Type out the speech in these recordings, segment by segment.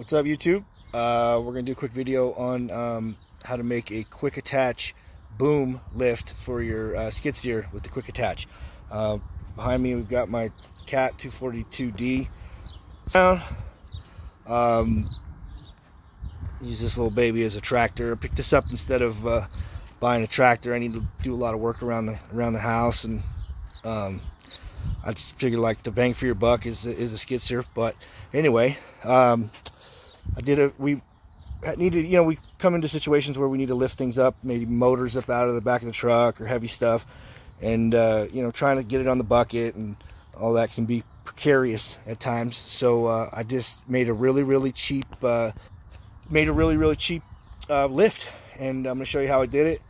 What's up YouTube? Uh, we're going to do a quick video on um, how to make a quick attach boom lift for your uh, skid steer with the quick attach. Uh, behind me we've got my CAT 242D Um, use this little baby as a tractor. I picked this up instead of uh, buying a tractor. I need to do a lot of work around the around the house and um, I just figured like the bang for your buck is is a skid steer. But anyway, um, I did a we needed you know we come into situations where we need to lift things up, maybe motors up out of the back of the truck or heavy stuff, and uh, you know trying to get it on the bucket and all that can be precarious at times. So uh, I just made a really really cheap uh, made a really really cheap uh, lift, and I'm gonna show you how I did it.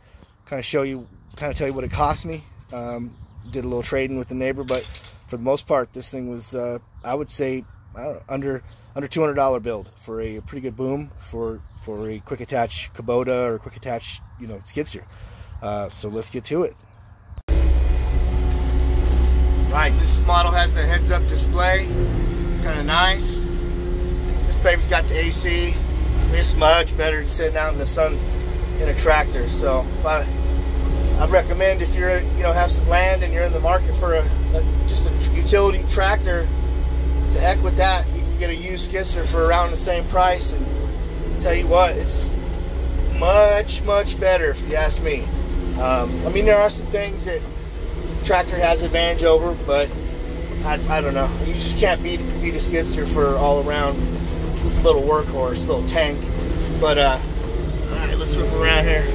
Kind of show you, kind of tell you what it cost me. Um, did a little trading with the neighbor, but for the most part, this thing was, uh, I would say, I know, under under $200 build for a pretty good boom for for a quick attach Kubota or quick attach, you know, skid steer. Uh, so let's get to it. Right, this model has the heads-up display, kind of nice. This baby's got the AC. It's much better than sitting out in the sun in a tractor. So I I recommend if you're, you know, have some land and you're in the market for a, a just a utility tractor, to heck with that. Get a used skid steer for around the same price, and tell you what, it's much, much better if you ask me. Um, I mean, there are some things that tractor has advantage over, but I, I don't know. You just can't beat beat a skidster for all around little workhorse, little tank. But uh, all right, let's swing around here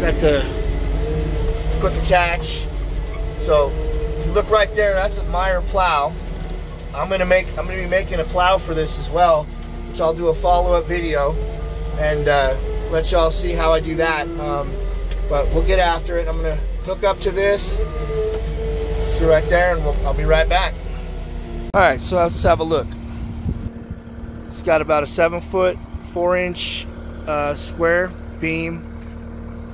got the quick attach. So if you look right there, that's a Meyer plow. I'm gonna make I'm gonna be making a plow for this as well, which I'll do a follow-up video and uh, let y'all see how I do that. Um, but we'll get after it. I'm gonna hook up to this. See right there, and we'll, I'll be right back. All right, so let's have a look. It's got about a seven foot, four inch uh, square beam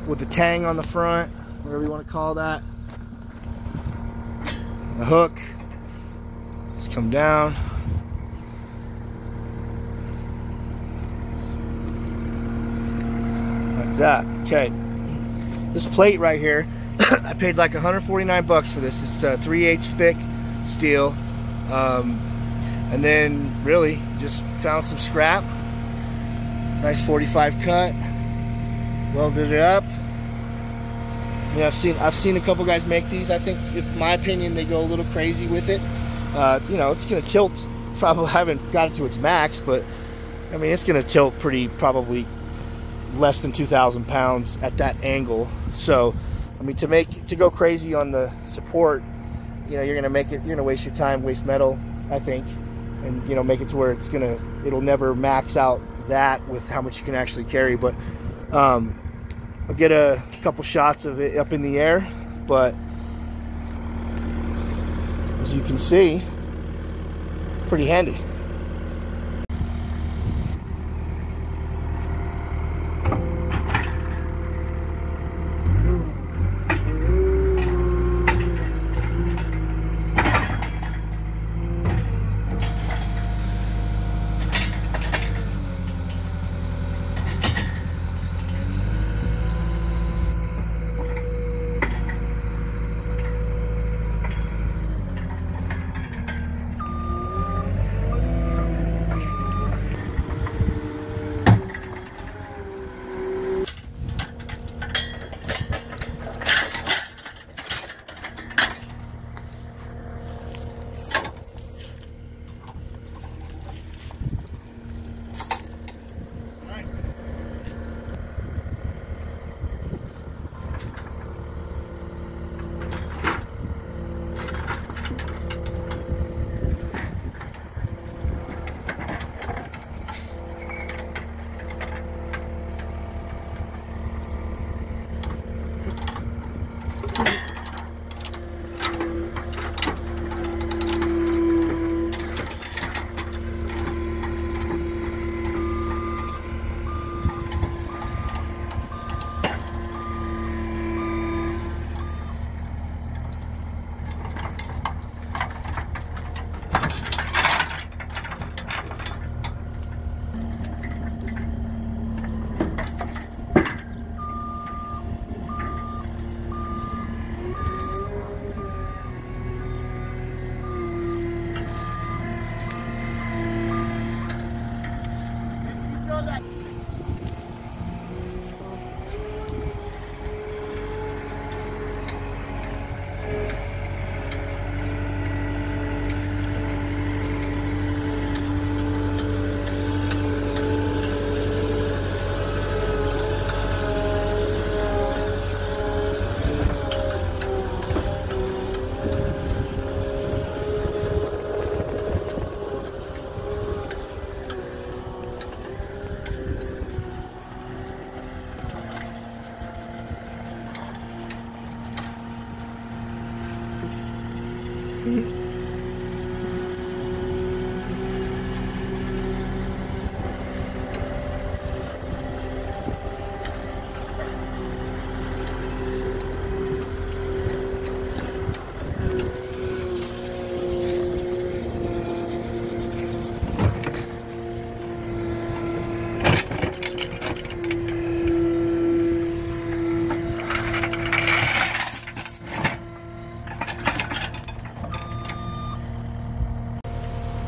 with the tang on the front, whatever you want to call that. A hook. Just come down. Like that. Okay. This plate right here, I paid like 149 bucks for this. It's uh, 3 8 thick steel. Um, and then really just found some scrap. Nice 45 cut welded it up. Yeah, I've seen I've seen a couple guys make these. I think, if my opinion, they go a little crazy with it. Uh, you know, it's gonna tilt. Probably haven't got it to its max, but I mean, it's gonna tilt pretty probably less than 2,000 pounds at that angle. So, I mean, to make to go crazy on the support, you know, you're gonna make it. You're gonna waste your time, waste metal. I think, and you know, make it to where it's gonna it'll never max out that with how much you can actually carry. But um, I'll get a couple shots of it up in the air, but as you can see, pretty handy.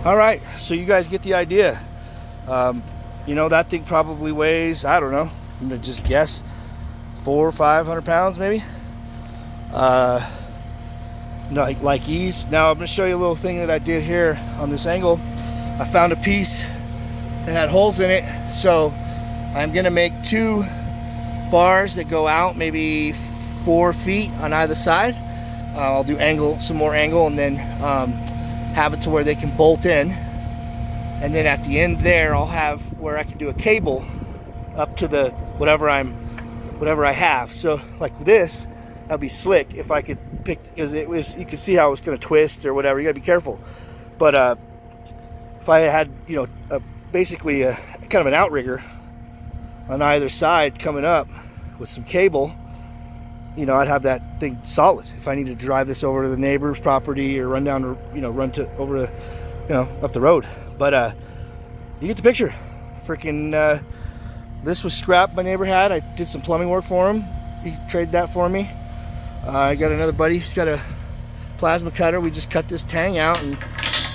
All right, so you guys get the idea. Um, you know, that thing probably weighs, I don't know, I'm gonna just guess, four or 500 pounds maybe. Uh, like, like ease. Now I'm gonna show you a little thing that I did here on this angle. I found a piece that had holes in it. So I'm gonna make two bars that go out maybe four feet on either side. Uh, I'll do angle, some more angle, and then um, have it to where they can bolt in. And then at the end there, I'll have where I can do a cable up to the whatever I'm, whatever I have. So like this, that'd be slick if I could pick because it was you could see how it was going to twist or whatever. You got to be careful. But uh, if I had you know a, basically a kind of an outrigger on either side coming up with some cable, you know, I'd have that thing solid. If I need to drive this over to the neighbor's property or run down, to, you know, run to over to, you know, up the road. But uh, you get the picture. Freaking, uh, this was scrap my neighbor had. I did some plumbing work for him. He traded that for me. Uh, I got another buddy. He's got a plasma cutter. We just cut this tang out and,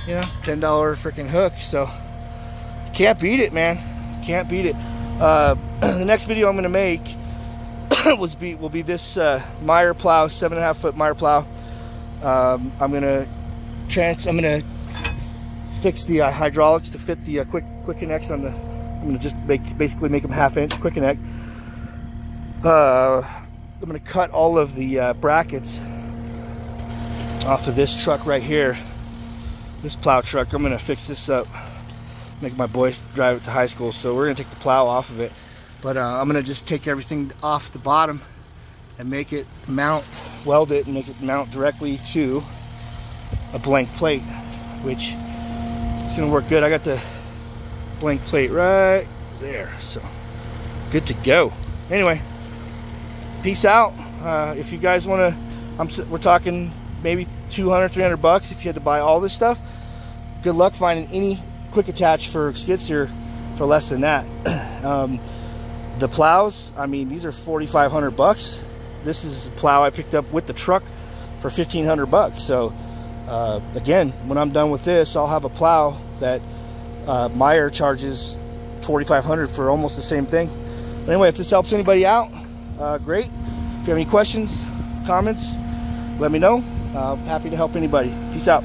you know, $10 freaking hook. So can't beat it, man. Can't beat it. Uh, the next video I'm going to make was be will be this uh, Meyer plow, seven and a half foot Meyer plow. Um, I'm to trans. I'm to fix the uh, hydraulics to fit the uh, quick quick connects on the. I'm to just make basically make them half inch quick connect. Uh, I'm to cut all of the uh, brackets off of this truck right here. This plow truck. I'm to fix this up make my boys drive it to high school. So we're gonna take the plow off of it. But uh, I'm gonna just take everything off the bottom and make it mount, weld it and make it mount directly to a blank plate, which is gonna work good. I got the blank plate right there. So good to go. Anyway, peace out. Uh, if you guys wanna, I'm, we're talking maybe 200, 300 bucks if you had to buy all this stuff. Good luck finding any quick attach for skid steer for less than that. um, the plows, I mean, these are 4,500 bucks. This is a plow I picked up with the truck for 1,500 bucks. So uh, again, when I'm done with this, I'll have a plow that uh, Meyer charges 4,500 for almost the same thing. But anyway, if this helps anybody out, uh, great. If you have any questions, comments, let me know. Uh, happy to help anybody. Peace out.